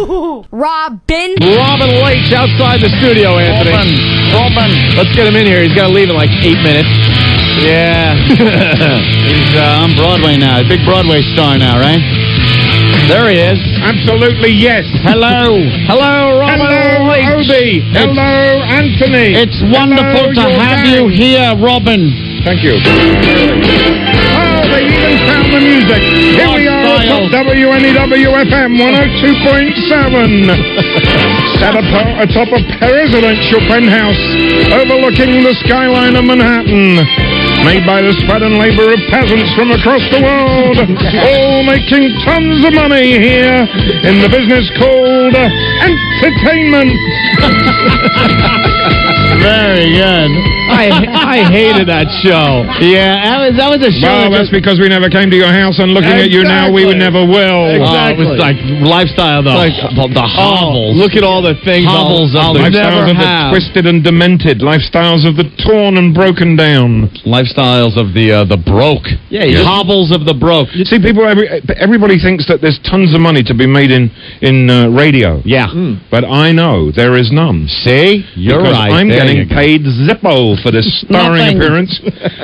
Robin. Robin Lake's outside the studio, Anthony. Robin, Robin. Let's get him in here. He's got to leave in like eight minutes. Yeah. He's uh, on Broadway now. Big Broadway star now, right? There he is. Absolutely yes. Hello. Hello, Robin Hello, Lake. Opie. Hello, Anthony. It's wonderful Hello, to have band. you here, Robin. Thank you. They even found the music. Here we are atop WNEW FM 102.7. Sat apo- atop a presidential penthouse overlooking the skyline of Manhattan. Made by the sweat and labor of peasants from across the world, all making tons of money here in the business called uh, entertainment. Very good. I I hated that show. Yeah, that was that was a show. Well, that that's because we never came to your house, and looking at you now, we would never will. Oh, it was like lifestyle though. Like, the, the Oh, look at all the things. Hovels I'll, of I'll the- Lifestyles of the have. twisted and demented, lifestyles of the torn and broken down. lifestyles of the uh, the broke. Yeah, you just- hobbles of the broke. See, people, every, everybody thinks that there's tons of money to be made in in uh, radio, Yeah. but I know there is none. See, you're because right. I'm There getting paid Zippo for this starring appearance,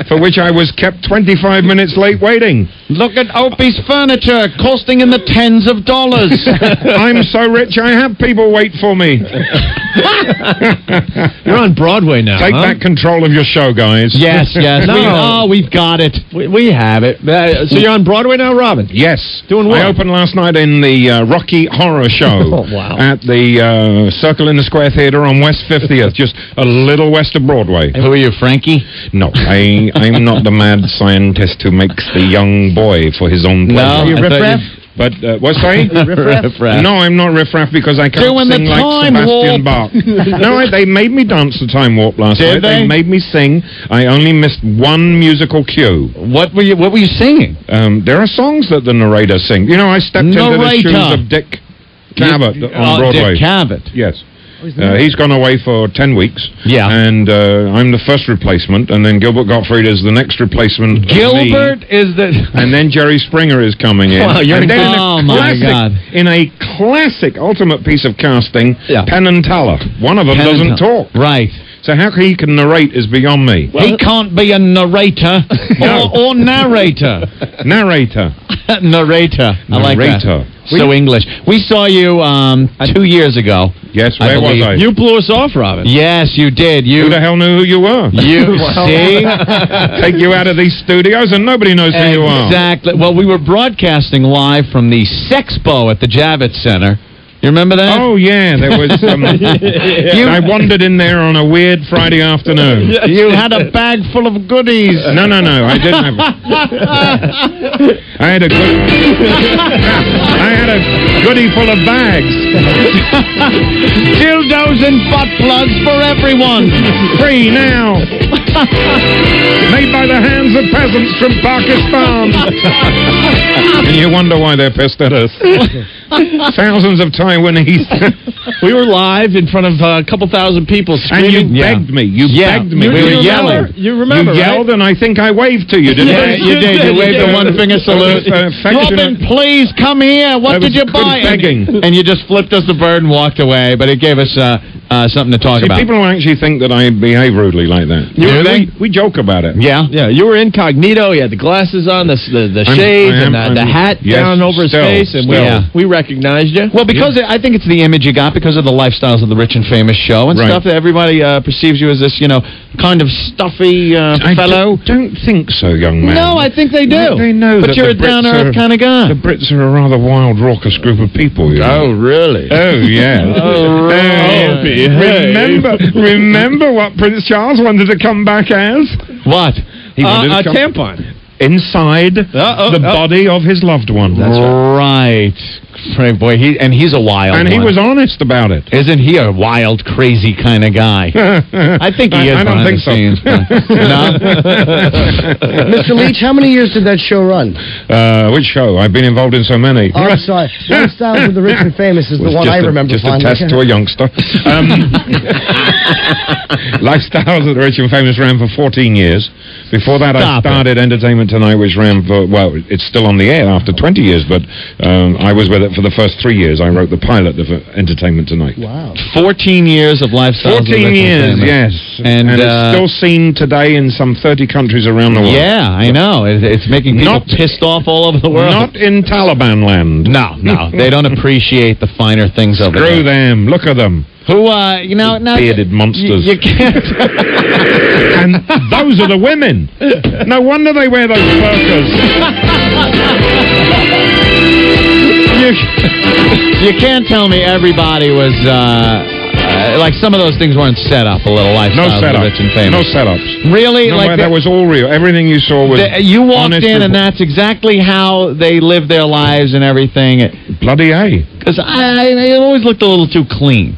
for which I was kept 25 minutes late waiting. Look at Opie's furniture costing in the tens of dollars. I'm so rich, I have people wait for me. You're on Broadway now. Take huh? back control of your show, guys. yes, yes. No. We, oh, we've got it. We, we have it. Uh, so you're on Broadway now, Robin? Yes. Doing what? I opened last night in the uh, Rocky Horror Show Oh, wow. at the uh, Circle in the Square Theater on West 50th, just a little west of Broadway. Who are you, Frankie? No, I, I'm not the mad scientist who makes the young boy for his own pleasure. You I thought riffraff? But, uh, what's that? Riffraff. No, I'm not riffraff because I can't Doing the sing like Sebastian. Bach. no, I, they made me dance the time warp last Did night. they? made me sing. I only missed one musical cue. What were you? What were you singing? Um, there are songs that the narrator sings. You know, I stepped into the Narrator. shoes of Dick Cavett You- on oh, Broadway. Dick Cavett. Yes. Uh, he's gone away for 10 weeks. Yeah. And uh, I'm the first replacement, and then Gilbert Gottfried is the next replacement. Gilbert is the. And then Jerry Springer is coming in. Wow, you're and then in a Oh, my God. In a classic ultimate piece of casting, Yeah. Penn and Teller. One of them Penn doesn't talk. Right. So how he can narrate is beyond me. he can't be a narrator No. or, or narrator. Narrator. narrator. I like that. Narrator. So English. We saw you um, two years ago. Yes, I where was I? You blew us off, Robin. Yes, you did. You Who the hell knew who you were? You see. Take you out of these studios and nobody knows who you are. Exactly. Well, we were broadcasting live from the Sexpo at the Javits Center. You remember that? Oh yeah, there was. Um, I wandered in there on a weird Friday afternoon. You had a bag full of goodies. No, no, no, I didn't have. I had a good. I had a goodie full of bags. Dildos and butt plugs for everyone. Free now. Made by the hands of peasants from Pakistan. and you wonder why they're pissed at us. Thousands of Taiwanese. We were live in front of uh, a couple thousand people screaming. and you screaming. begged me. You Yeah, begged me. we You were remember? yelling. You remember, you right? yelled, and I think I waved to you, didn't Yeah, I? you did. You waved the one finger salute. uh, Robin, please come here. What I did you good buy? And- And, you just flipped us the bird and walked away. But it gave us uh, uh, something to talk See, about. people don't actually think that I behave rudely like that. Do we, they? We, we joke about it. yeah. Yeah, you were incognito. You had the glasses on, the the, the shades, am- and the, the I'm- hat yes, down over his face, and we still. we recognized you. Well, because I think it's the image you got because of the lifestyles of the rich and famous show and Right. stuff. That everybody uh, perceives you as this, you know, kind of stuffy uh, I fellow. d- don't think so, young man. No, I think they do. They know but that you're the a down Brits earth kind of guy. The Brits are a rather wild, raucous group of people. You know? really? Oh yeah. Oh, Remember, remember what Prince Charles wanted to come back as? What? He wanted Uh, a come tampon. Inside Uh-oh, the uh. body of his loved one. That's Right. Frank, boy, he and he's a wild and he was honest about it. Isn't he a wild, crazy kind of guy? I think he is. I, I don't behind think the so. scenes, no. Mr. Leach, how many years did that show run? uh, which show? I've been involved in so many. Oh, I'm sorry. Lifestyles of the Rich and Famous is the one just I a, remember Just a test to a youngster. Um, Lifestyles of the Rich and Famous ran for 14 years. Before that, Stop I started Entertainment Entertainment Tonight, which ran for, well, it's still on the air after 20 years, but um, I was with it for the first three years. I wrote the pilot of uh, Entertainment Tonight. Wow. 14 years of lifestyle. 14 years, yes. And, it's uh, still seen today in some 30 countries around the world. Yeah, I know. It, it's making people Not- pissed off all over the world. Not in Taliban land. no, no. they don't appreciate the finer things over Screw them. Look at them. Who, uh, you know, now, Bearded monsters. You, you can't. and those are the women. No wonder they wear those burkas. you, you can't tell me everybody was uh, uh, like some of those things weren't set up a little lifestyle No the rich and famous. No setups. really, No, like that was all real. Everything you saw was the- you walked in and that's exactly how they lived their lives and everything. bloody a. Because I, I, it always looked a little too clean.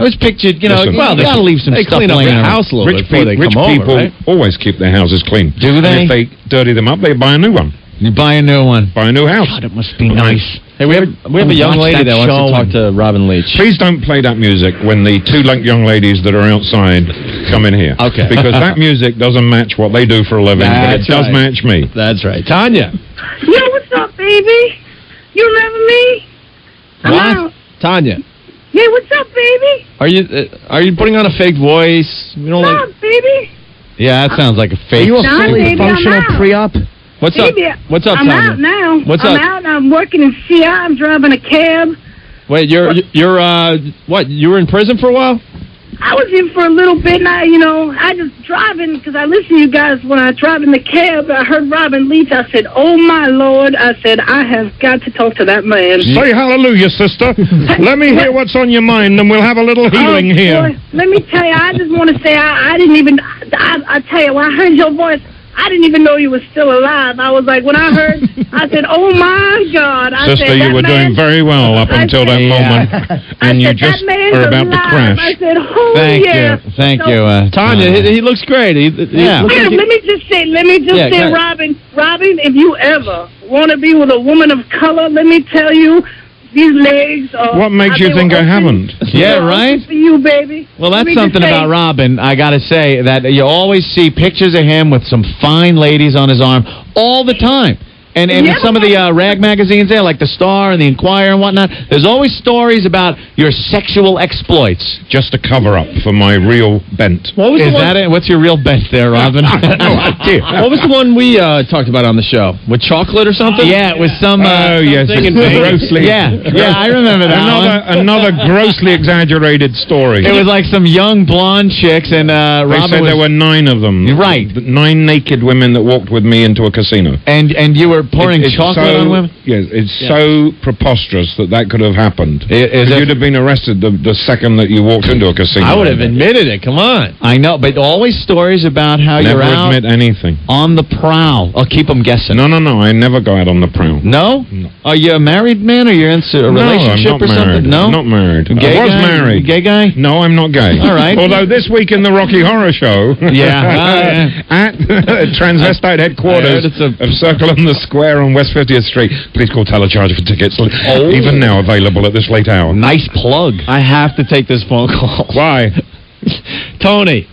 I was pictured, you know, Listen. you Well, they- gotta leave some they stuff clean up laying their around. house a little Rich, bit before pe- they rich come people over, right? always keep their houses clean. Do And they? if they dirty them up, they buy a new one. You buy a new one. Buy a new house. God, it must be nice. Hey, we have we have a young lady that that wants to talk to Robin Leach. Please don't play that music when the two young ladies that are outside come in here. Okay. Because that music doesn't match what they do for a living, but it That's does match me. That's right, Tanya. Yo, what's up, baby? You remember me? I'm What? out. Tanya, Hey, what's up, baby? are you uh, are you putting on a fake voice? We don't What's like. up, baby? Yeah, that sounds like a fake. Are fake. you a Nah, fully baby, functional pre-op? What's up? What's up, I'm Tanya? out now. What's I'm up? out. I'm working in CI. I'm driving a cab. Wait, you're you're uh what? You were in prison for a while? I was in for a little bit, and I, you know, I just driving because I listen to you guys when I drive in the cab. I heard Robin Leach. I said, "Oh my lord!" I said, "I have got to talk to that man." Say hallelujah, sister. Let me hear what's on your mind, and we'll have a little oh, healing oh, here. Boy, let me tell you, I just want to say I, I didn't even. I, I tell you, when I heard your voice, I didn't even know you were still alive. I was like, when I heard, I said, "Oh my God!" I Sister, said, you were man, doing very well up I until that moment, I and you said, just that man's are about to crash. I said, "Oh Thank yeah." you, thank So- you, uh, Tanya, he, he looks great. He, he Yeah. looks like let me just say, let me just Yeah, say. Robin, Robin, if you ever want to be with a woman of color, let me tell you, these legs are. What makes you think I haven't? Yeah, they right? For you, baby. Well, that's something about Robin. I got to say that you always see pictures of him with some fine ladies on his arm all the time. And, and in Yeah. some of the uh, rag magazines there, like the Star and the Inquirer and whatnot, there's always stories about your sexual exploits. Just a cover up for my real bent. what was Is the one, that it? What's your real bent there, Robin? no idea. What was the one we uh, talked about on the show with chocolate or something? yeah, it was some. Uh, Oh yes, thinking it's grossly. Yeah, yeah, I remember that Another one. another grossly exaggerated story. It was like some young blonde chicks, and uh, They Robin said was, there were nine of them. Right. Nine naked women that walked with me into a casino. and and you were pouring It- it's chocolate so, on women. Yes, it's so preposterous that that could have happened. I- is it- you'd have been arrested the, the second that you walked into a casino. I would have admitted it. Come on. I know, but always stories about how Never you're out Never admit anything. on the prowl. I'll keep them guessing. No, no, no. I never go out on the prowl. No? Are you a married man or you're into a No, relationship I'm not or married. something? No? I'm not married. Gay I was guy? married. Gay guy? No, I'm not gay. All right. Although this week in the Rocky Horror Show, Yeah, well, oh, yeah. at transvestite headquarters I heard it's a- of Circle on the Square on West 50th Street, please call telecharge for tickets. Oh. Even now available at this late hour. Nice plug. I have to take this phone call. Why? Tony.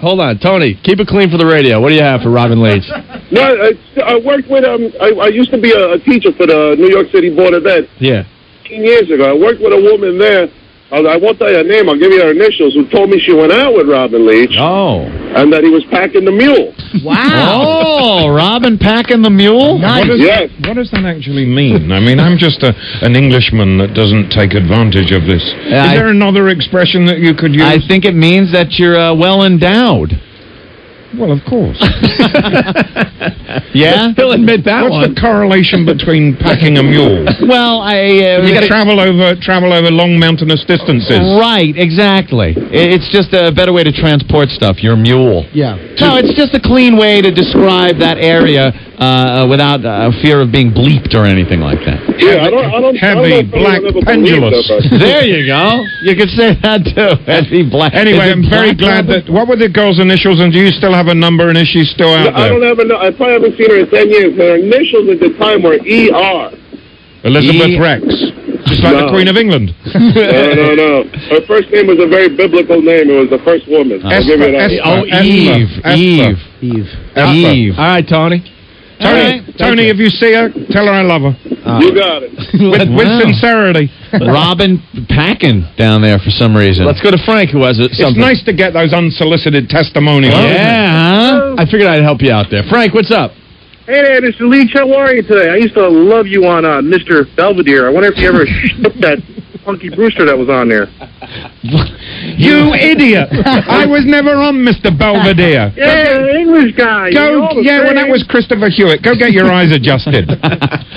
Hold on, Tony. Keep it clean for the radio. What do you have for Robin Leach? No, I, I worked with um. I, I used to be a, a teacher for the New York City Board of Ed Yeah. 15 years ago. I worked with a woman there. I, I won't tell you her name. I'll give you her initials. Who told me she went out with Robin Leach Oh. and that he was packing the mule. Wow! oh, Robin packing the mule? What does, Yes. what does that actually mean? I mean, I'm just a, an Englishman that doesn't take advantage of this. I- Is there another expression that you could use? I think it means that you're uh, well endowed. Well, of course. Yeah? He'll admit that What's one. the correlation between packing a mule? Well, I. Uh, You travel over travel over long mountainous distances. Right, exactly. It's just a better way to transport stuff, your mule. Yeah. No, it's just a clean way to describe that area uh, without uh, fear of being bleeped or anything like that. Yeah, I don't. I don't. I don't Heavy, know if anyone black, ever pendulous. that, there you go. You could say that too. Heavy black. Anyway, I'm very black, glad that. What were the girl's initials, and do you still have a number? And is she still out there? I don't there? ever know. I probably haven't seen her in 10 years. Her initials at the time were ER. Elizabeth E- Rex, just like the Queen of England. No, no, no. Her first name was a very biblical name. It was the first woman. I'll give you that. Esther, Oh, Eve. Esther. Eve. Eve. Esther. Eve. All right, Tony. Tony, right. Tony, if you see her, tell her I love her. You got it. With, with Wow. sincerity. Robin packing down there for some reason. Let's go to Frank, who has it. It's nice to get those unsolicited testimonials. Yeah, huh? I figured I'd help you out there. Frank, what's up? Hey there, Mr. Leach. How are you today? I used to love you on uh, Mr. Belvedere. I wonder if you ever shipped that Punky Brewster that was on there. You idiot! I was never on Mr. Belvedere. Yeah, English guy. Go, yeah, well, that was Christopher Hewitt. Go get your eyes adjusted.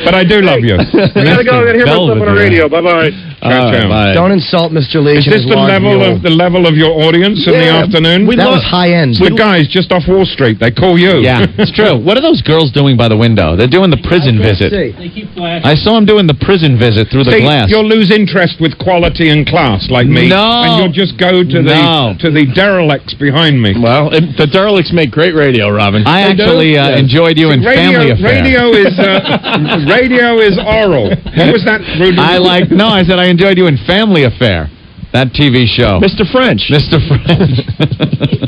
But I do love you. I gotta go. I gotta hear myself on the Belvedere. radio. Bye bye. All right, bye. Don't insult Mr. Leach. Is this the level mule. of the level of your audience in the afternoon? We That lo- was high end. the guys just off Wall Street. They call you. Yeah, it's true. What are those girls doing by the window? They're doing the prison visit. See. I saw them doing the prison visit through the glass. you'll lose interest with quality and class like me. No. And you'll just go to the to the derelicts behind me. Well, it, the derelicts make great radio, Robin. I They actually uh, Yes. enjoyed you in radio, Family Affair. radio is uh, radio is oral. What was that? Rudy? I like. No, I said I enjoyed you in Family Affair. That TV show. Mr. French. Mr. French.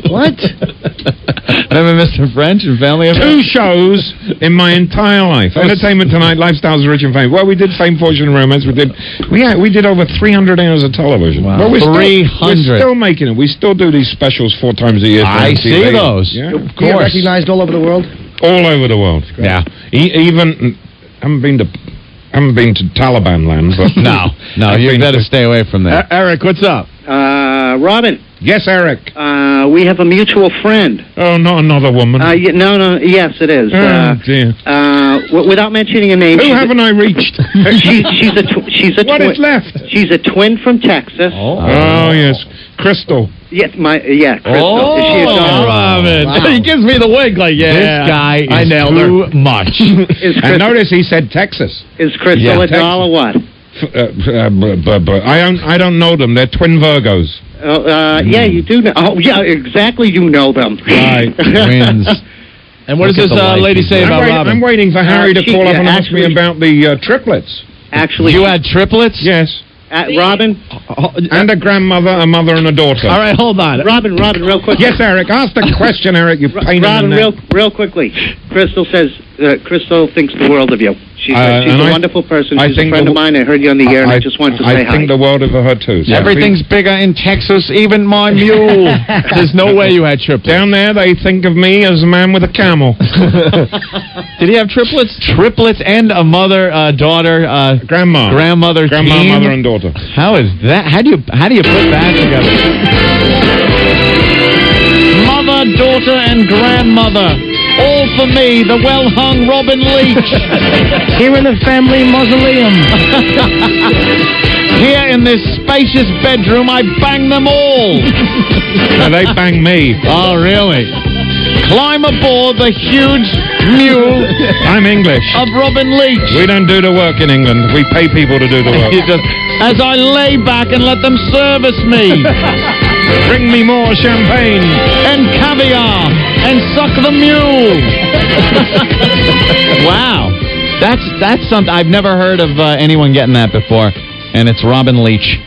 What? I remember Mr. French and Family Affair? two shows in my entire life. Oh, Entertainment Tonight, Lifestyles of Rich and Famous. Well, we did Fame, Fortune, and Romance. We did we had, we did over 300 hours of television. Wow. Well, we're still- 300. We're still making it. We still do these specials four times a year. I MTV. see those. Yeah, Of Do you get course. recognized all over the world? all over the world. Yeah. E- even I haven't been to I haven't been to Taliban land, but No, no, you better to- stay away from E- there. Eric, what's up? Uh, Robin, Yes, Eric. uh, we have a mutual friend. Oh, not another woman. Uh, y- no, no, yes, it is. oh Uh, dear. uh, w- without mentioning a name, Who she's a, haven't I reached? she's, she's a tw- she's a what is twin. left? She's a twin from Texas. Oh yes, Crystal. Yes, my yeah, Crystal. Is she a Oh. Robin. Wow. he gives me the wink like, yeah. this guy is I nailed her. too much. Is, And notice he said Texas. is Crystal Yeah, a Texas. doll or what? F- uh, uh, b- b- b- I don't. I don't know them. They're twin Virgos. Uh, uh, Yeah, you do know. Oh, yeah, exactly. You know them. Right. Twins. And what Look does this uh, lady say I'm, about wait- Robin? I'm waiting for Harry to she- call up yeah, and ask me about the uh, triplets. Actually, You had triplets? Yes, uh, Robin, and a grandmother, a mother, and a daughter. All right, hold on. Robin, Robin, real quick. Yes, Eric. Ask the question, Eric. You pain in Robin, real, real quickly. Crystal says uh, Crystal thinks the world of you. She's, Uh, a, she's and a I- wonderful person. I She's a friend the- of mine. I heard you on the air, and I, just wanted to I say hi. I think the world of her too. So Everything's bigger in Texas, even my mule. There's no way you had triplets. down there. They think of me as a man with a camel. Did he have triplets? triplets and a mother, uh, daughter, uh, Grandma, grandmother, grandma, team? mother, and daughter. How is that? How do you how do you put that together? Mother, daughter, and grandmother. All for me, the well hung Robin Leach. Here in the family mausoleum. Here in this spacious bedroom, I bang them all. No, they bang me. Oh, really? Climb aboard the huge mule I'm English. of Robin Leach. We don't do the work in England. We pay people to do the work. Just, as I lay back and let them service me. Bring me more champagne. and caviar and suck the mule. wow, that's that's something I've never heard of uh, anyone getting that before, and it's Robin Leach.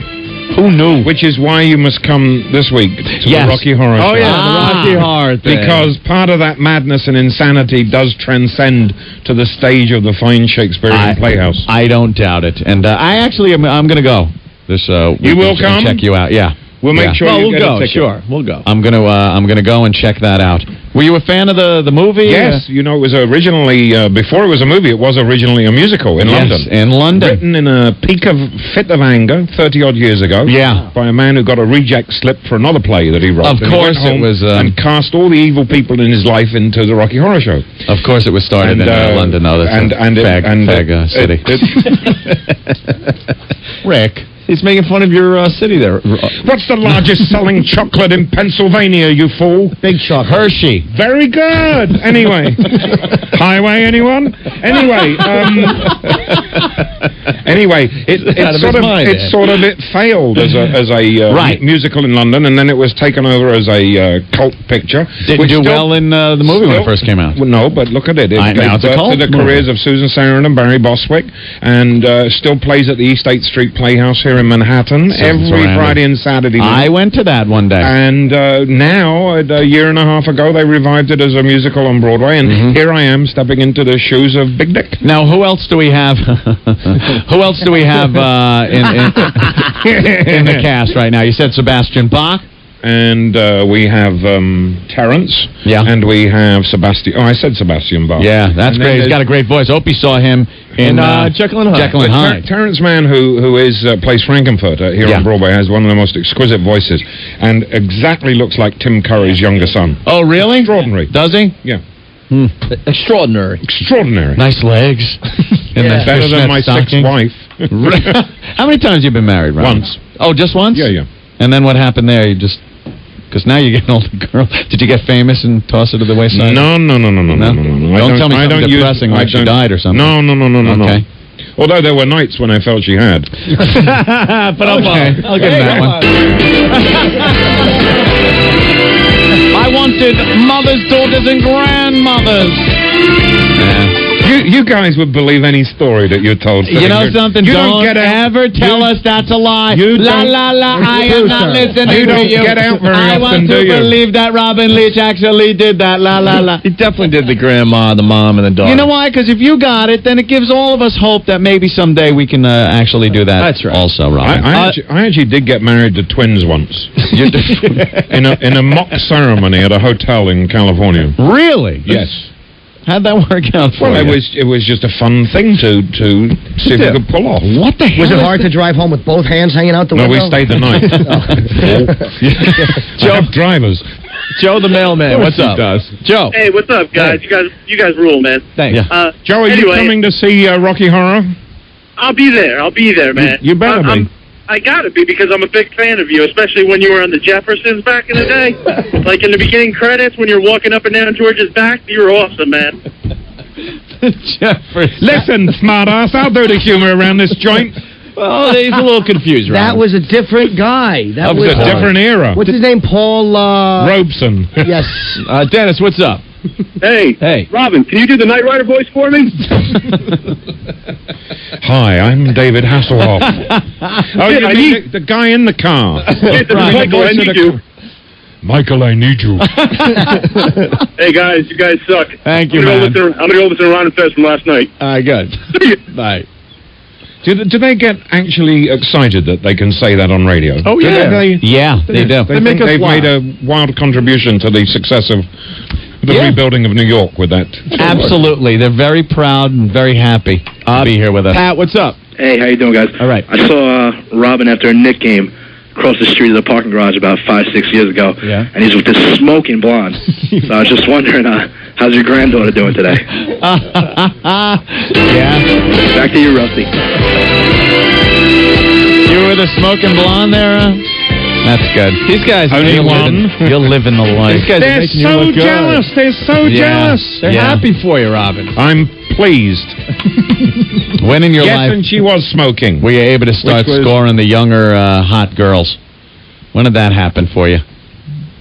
Who knew? Which is why you must come this week to Yes. the Rocky Horror Oh, Show. yeah, Ah. the Rocky Horror thing. Because part of that madness and insanity does transcend to the stage of the fine Shakespearean Playhouse. I don't doubt it, and uh, I actually am. I'm going to go. This uh, You will come? Check you out. Yeah, We'll make Yeah. sure well, you we'll get go. a. Sure, we'll go. I'm gonna uh, I'm gonna go and check that out. Were you a fan of the the movie? Yes, you know, it was originally, uh, before it was a movie, it was originally a musical in Uh, London. yes, in London. Written in a peak of fit of anger 30 odd years ago. Yeah. By a man who got a reject slip for another play that he wrote. Of And he went course it was, um, and cast all the evil people in his life into the Rocky Horror Show. Of course, it was started in uh, London. though. that's and, a and, it- fag, and fag, uh, it- city. it- Rick, he's making fun of your uh, city there. what's the largest selling chocolate in Pennsylvania, you fool? Big chocolate. Hershey. Very good. Anyway, highway, anyone? Anyway, um, anyway, it, it of sort of mind, it sort of it failed as a as a uh, Right. mu- musical in London, and then it was taken over as a uh, cult picture. Didn't which do still- well in uh, the movie when it first came out. Well, no, but look at it. It I- now it's a cult the movie. careers of Susan Sarandon and Barry Bostwick, and uh, still plays at the East 8th Street Playhouse here here in Manhattan every. Friday and Saturday I went to that one day. And uh, now, a year and a half ago, they revived it as a musical on Broadway, and Mm-hmm. here I am stepping into the shoes of Big Dick. Now, who else do we have? who else do we have uh, in, in, in the cast right now? You said Sebastian Bach. And uh, we have um, Terrence. Yeah. And we have Sebastian. Oh, I said Sebastian Bach. Yeah, that's And great. He's got a great voice. Hope Opie saw him in, In, uh, uh, Jekyll and Hyde. Jekyll and But Ter- Hyde. Terrence Mann, who who is uh, plays Frankenfurter here Yeah. on Broadway, has one of the most exquisite voices, and exactly looks like Tim Curry's younger son. Oh, really? Extraordinary. Does he? Yeah, Hmm. Extraordinary. extraordinary. Nice legs. And Yeah. that Better than my stocking. sixth wife. How many times you been married, Ron? Once. Oh, just once? Yeah, yeah. And then what happened there? You just because now you're getting older, girl. Did you get famous and toss it to the wayside? No, no, no, no, no, No? no, no, no, no. I Don't tell me I something don't use- depressing I like she died or something. No, no, no, no, no, Okay. no. Although there were nights when I felt she had. but I'll, I'll give him that one. I wanted mothers, daughters, and grandmothers. Yeah. You guys would believe any story that you're told. You know something? You don't, don't, get out. ever tell you- us that's a lie. you la don't- la la. I am not listening You to don't you. get out very I often, want to believe that Robin Leach actually did that. La la la. He definitely did the grandma, the mom, and the daughter. You know why? Because if you got it, then it gives all of us hope that maybe someday we can uh, actually do that. That's right. Also, I, Robin. I, Uh, actually, I actually did get married to twins once in a in a mock ceremony at a hotel in California. really? Yes. How'd that work out for Well, you? it was it was just a fun thing to to see if we could pull off. What the hell? Was it is hard to drive home with both hands hanging out the window? No, we stayed the night. Joe drivers. Joe the mailman. What's up? does. Joe. Hey, what's up, guys? You guys, you guys rule, man. Thanks. Yeah. Uh, Joe, are you coming to see uh, Rocky Horror? I'll be there. I'll be there, man. You- you better I, be. I gotta be because I'm a big fan of you, especially when you were on the Jeffersons back in the day. like in the beginning credits when you're walking up and down George's back, you were awesome, man. Jefferson. Listen, smartass, I'll do the humor around this joint. Well, he's a little confused, That was a different guy. That That was a uh, different era. What's his name? Paul. Uh, Robeson. yes. Uh, Dennis, what's up? Hey, Hey. Robin, can you do the Knight Rider voice for me? Hi, I'm David Hasselhoff. oh, you I mean need- the, the guy in the car? Yes, Right, Michael, the I need you. Michael, I need you. Hey guys, you guys suck. Thank you, I'm gonna, man. go listen, I'm gonna go listen to Ron and Fez from last night. All right, good. See. Bye. Do, do they get actually excited that they can say that on radio? Oh, Do yeah. They, Yeah, they do. they, make think us they've laugh. made a wild contribution to the success of the Yeah. rebuilding of New York with that. Absolutely. They're very proud and very happy to be here with us. Pat, what's up? Hey, how you doing, guys? All right. I saw uh, Robin after a Knick game across the street of the parking garage about five, six years ago. Yeah. And he's with this smoking blonde. so I was just wondering, uh, how's your granddaughter doing today? yeah. Back to you, Rusty. You were the smoking blonde there? Uh? That's good. These guys Only you're one. living- You're living the life. These guys are They're making you so look good. jealous. They're so Yeah. jealous. They're Yeah. happy for you, Robin. I'm pleased. When in your yes, life and she was smoking. were you able to start was- scoring the younger uh, hot girls? When did that happen for you?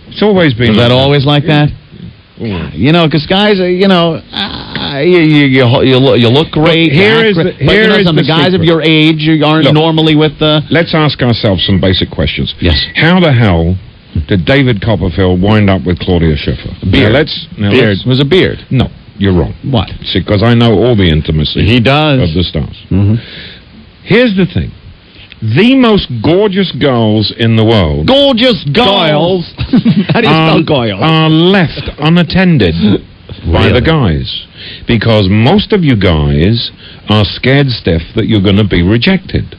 It's always been. Was that like always like that? Mm. You know, because guys, are, you know, uh, you, you, you, you, look, you look great. here great, the- but you here know is something, the guys of your age you aren't Look. normally with the. Let's ask ourselves some basic questions. Yes. How the hell did David Copperfield wind up with Claudia Schiffer? Beard. Now let's. Now Beard. Let's, It was a beard. no, you're wrong. What? See, because I know all the intimacy He does. of the stars. Mhm. Here's the thing. The most gorgeous girls in the world Gorgeous girls. How do you spell Goyle? are left unattended by the guys because most of you guys are scared stiff that you're going to be rejected.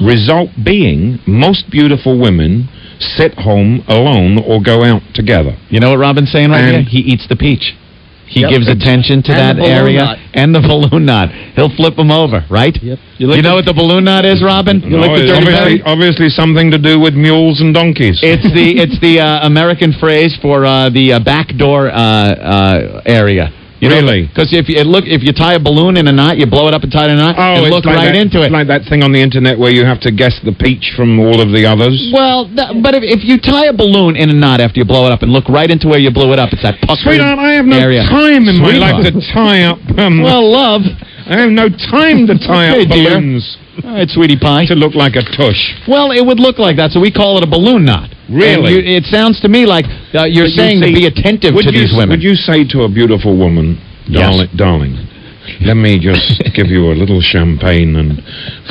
Result being, most beautiful women sit home alone or go out together. You know what Robin's saying right And- here? He eats the peach. He Yep. gives attention to that area knot. and the balloon knot. He'll flip them over, right? Yep. You, know what the balloon knot is, Robin? You No, like the it's dirty obviously, obviously something to do with mules and donkeys. It's the it's the uh, American phrase for uh, the uh, backdoor uh, uh, area. You Really? Because if you look if you tie a balloon in a knot, you blow it up and tie it in a knot, Oh, and it's look like right that, into it. Like that thing on the internet where you have to guess the peach from all of the others. well, th- but if, if you tie a balloon in a knot after you blow it up and look right into where you blew it up, it's that pucker Sweetheart, I have no area. time in my life to tie up. Um, Well, love. I have no time to tie Okay, up dear. All right, sweetie pie. To look like a tush. Well, it would look like that, so we call it a balloon knot. Really? You- it sounds to me like uh, you're you saying see- to be attentive to you, these women. Would you say to a beautiful woman, darling, darling, let me just give you a little champagne and,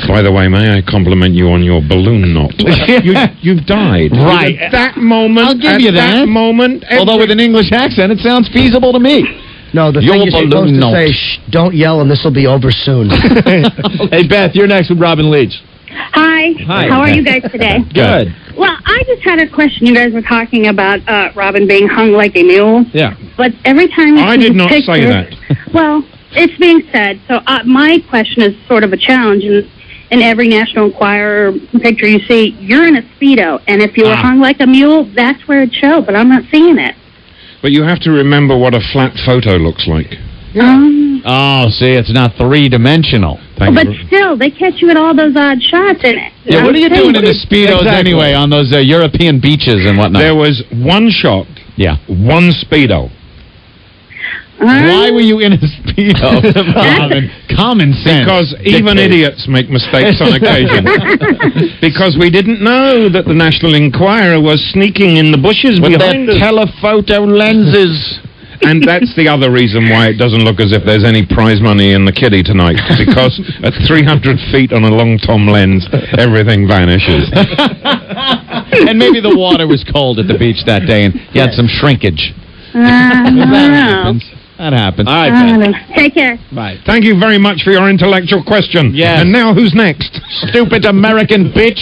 by the way, may I compliment you on your balloon knot? you, you've died. Right. At that moment, I'll give at you that. moment, Although with an English accent, it sounds feasible to me. No, the Your thing you're supposed to note. say, shh, don't yell, and this will be over soon. hey, Beth, you're next with Robin Leach. Hi. Hi. How are you guys today? Good. Well, I just had a question. You guys were talking about uh, Robin being hung like a mule, Yeah. but every time you I did the not say picture- that. Well, it's being said. So uh, my question is sort of a challenge. In, in every National Enquirer picture you see, you're in a speedo, and if you were Ah. hung like a mule, that's where it showed. But I'm not seeing it. But you have to remember what a flat photo looks like. Um, Oh, see, it's not three dimensional. Thank but you. still, they catch you at all those odd shots in it. Yeah, what are you saying, doing in the speedos Exactly. anyway on those uh, European beaches and whatnot? There was one shot, yeah. one speedo. Why were you in a speedo? Robin, common sense. Because even dictates. idiots make mistakes on occasion. because we didn't know that the National Enquirer was sneaking in the bushes with behind their us. telephoto lenses. and that's the other reason why it doesn't look as if there's any prize money in the kitty tonight. Because at 300 feet on a long tom lens, everything vanishes. and maybe the water was cold at the beach that day, and you had some shrinkage. uh, That happens. That happens. All right, I don't Beth. know. Take care. Bye. Thank you very much for your intellectual question. Yes. And now who's next? Stupid American bitch.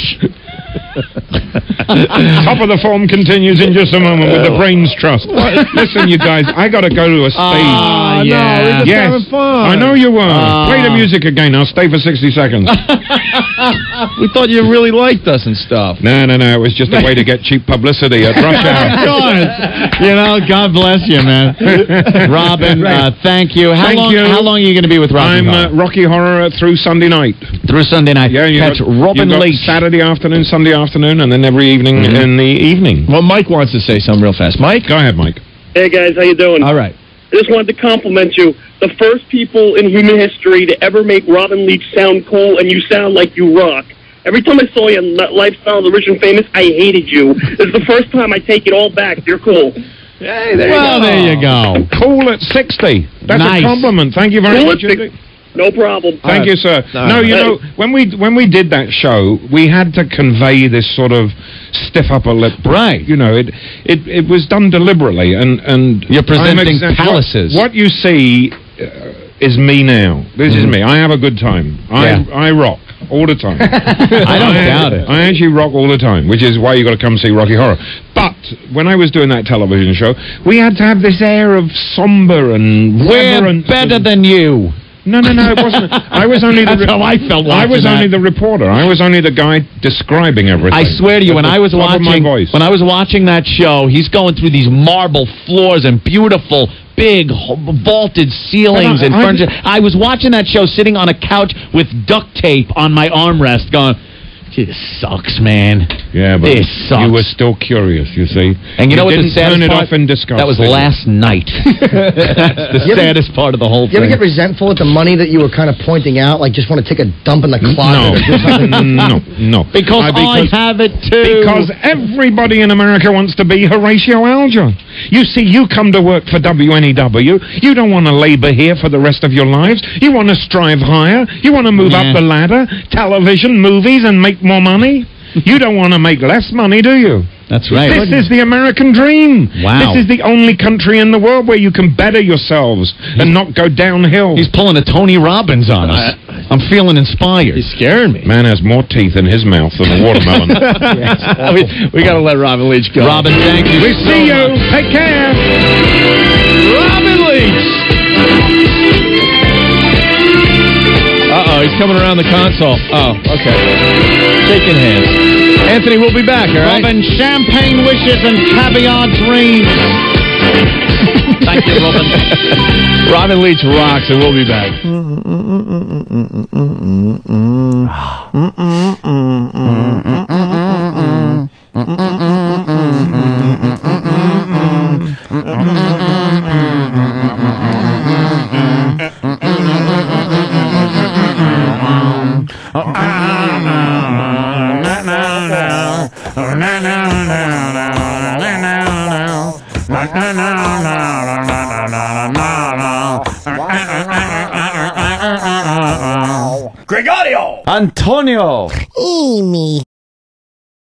Top of the form continues in just a moment with the Brains Trust. Listen, you guys, I got to go to a stage. Ah, no, yeah. just yes. I know you were. Ah. Play the music again. I'll stay for 60 seconds. We thought you really liked us and stuff. no, no, no. It was just a way to get cheap publicity at rush Of hour. course. You know, God bless you, man. Robin, uh, thank you. How Thank long? you. How long are you going to be with Robin? I'm uh, Rocky Horror through Sunday night. through Sunday night. Yeah, you Catch got, Robin you got Leach. Saturday afternoon, Sunday afternoon, and then every evening Mm-hmm. in the evening. Well, Mike wants to say something real fast. Mike? Go ahead, Mike. Hey guys, how you doing? All right. I just wanted to compliment you. The first people in human history to ever make Robin Leach sound cool, and you sound like you rock. Every time I saw you on Li- Lifestyle the Rich and Famous, I hated you. It's the first time I take it all back. You're cool. Hey, there Well, there you go. Cool at 60. That's Nice. a compliment. Thank you very Cool much. At 60. No problem. Thank you, sir. All no, right. you know, when we when we did that show, we had to convey this sort of stiff upper lip. Right. You know, it it, it was done deliberately, and and You're presenting exa- palaces. What, what you see uh, is me now. This is me. I have a good time. I. Yeah. I rock all the time. I don't doubt it. I actually rock all the time, which is why you got to come see Rocky Horror. But when I was doing that television show, we had to have this air of somber and We're better and- than you. No, no, no, it wasn't. I was only the. That's how I felt I was watching only that. the reporter. I was only the guy describing everything. I swear to you, when I was watching my voice. when I was watching that show, he's going through these marble floors and beautiful, big vaulted ceilings and furniture. I was watching that show sitting on a couch with duct tape on my armrest, going, "This sucks, man." yeah, but This sucks. you were still curious. You see, And you, know what the didn't saddest turn it part? off in disgust. That was did last night. That's the You ever- saddest part of the whole thing. You ever get resentful at the money that you were kind of pointing out? Like, just want to take a dump in the closet or? No, no, no. because Uh, I have it too. Because everybody in America wants to be Horatio Alger. You see, you come to work for WNEW. You don't want to labor here for the rest of your lives. You want to strive higher. You want to move Yeah. up the ladder, television, movies, and make more money. You don't want to make less money, do you? That's right. This is the American dream. Wow. This is the only country in the world where you can better yourselves and not go downhill. He's pulling a Tony Robbins on us. Uh, I'm feeling inspired. He's scaring me. Man has more teeth in his mouth than a watermelon. we we got to let Robin Leach go. Robin, thank you. we so see you. much. Take care. Robin Leach. Uh-oh, he's coming around the console. Oh, okay. Shaking hands. Anthony, we'll be back, all right? Robin, champagne wishes and caviar dreams. Thank you, Robin. Robin Leach rocks, and we'll be back. Gregorio! Antonio! Amy